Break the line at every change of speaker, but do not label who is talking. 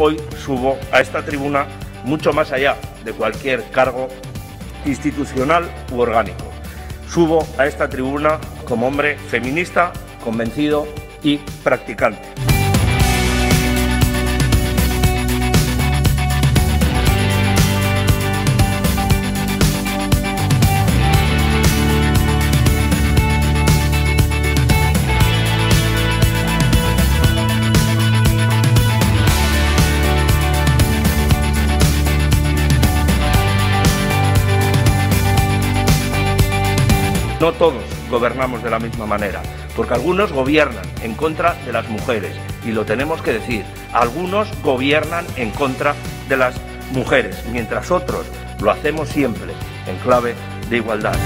hoy subo a esta tribuna mucho más allá de cualquier cargo institucional u orgánico. Subo a esta tribuna como hombre feminista, convencido y practicante. No todos gobernamos de la misma manera, porque algunos gobiernan en contra de las mujeres, y lo tenemos que decir, algunos gobiernan en contra de las mujeres, mientras otros lo hacemos siempre en clave de igualdad.